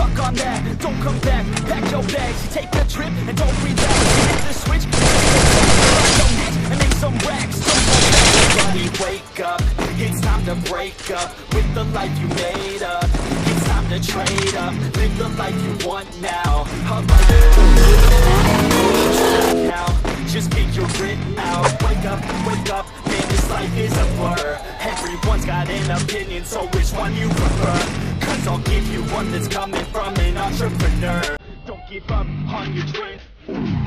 on that, don't come back. Pack your bags, take a trip and don't relax. Hit the switch, and make some racks. Everybody wake up. It's time to break up with the life you made up. It's time to trade up, live the life you want now. Now, just get your grit out. Wake up, wake up, man. This life is a blur. Everyone's got an opinion, so which one you prefer? I'll give you one that's coming from an entrepreneur. Don't give up on your dreams